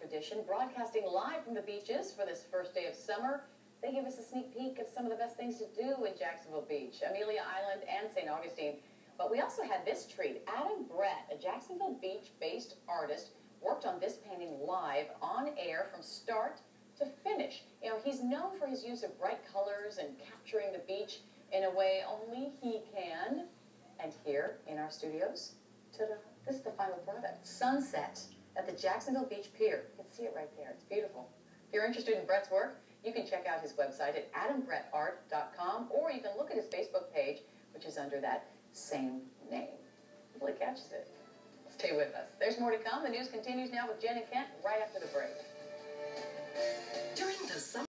tradition, broadcasting live from the beaches for this first day of summer. They give us a sneak peek of some of the best things to do in Jacksonville Beach, Amelia Island, and St. Augustine. But we also had this treat. Adam Brett, a Jacksonville Beach-based artist, worked on this painting live on air from start to finish. You know, he's known for his use of bright colors and capturing the beach in a way only he can. And here in our studios, ta-da, this is the final product. Sunset at the Jacksonville Beach Pier. You can see it right there. It's beautiful. If you're interested in Brett's work, you can check out his website at adambrettart.com or you can look at his Facebook page, which is under that same name. Hopefully catches it. Stay with us. There's more to come. The news continues now with Jen and Kent right after the break.